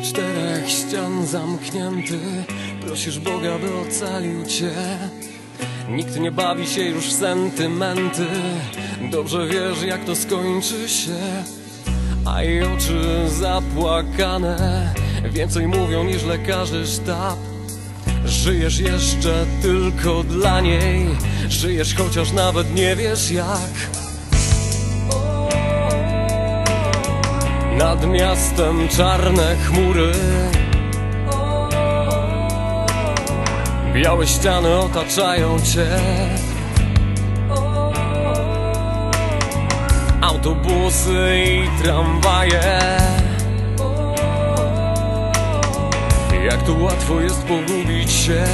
trzech ścian zamknięty. Prosisz Boga, by ocalił cię. Nikt nie bawi się już w sentymenty. Dobrze wiesz, jak to skończy się. A oczy zapłakane. Więcej mówią niż lekarze sztab. Żyjesz jeszcze tylko dla niej. Żyjesz chociaż nawet nie wiesz jak Nad miastem czarne chmury. Białe ściany otaczają cię. Autobusy i tramwaje. Jak tu łatwo jest pogubić się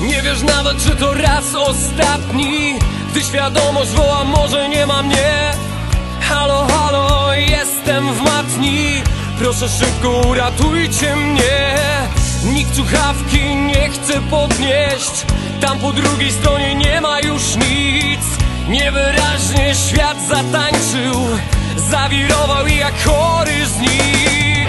Nie wiesz nawet, czy to raz ostatni. Gdy świadomość woła, może nie ma mnie. Halo, halo, jestem w matni. Proszę szybko uratujcie mnie. Nikt słuchawki nie chce podnieść. Tam po drugiej stronie nie ma już nic. Niewyraźnie świat zatańczył. Zawirował i jak chory Nad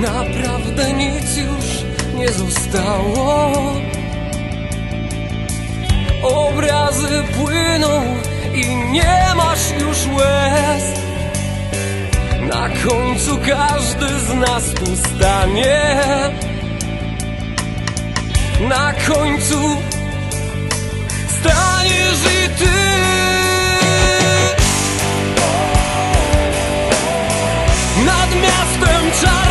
Naprawdę nic już nie zostało. Obrazy płyną i nie masz już łez. Na końcu każdy z nas tu stanie Na końcu staniesz i ty. Nad miastem czarne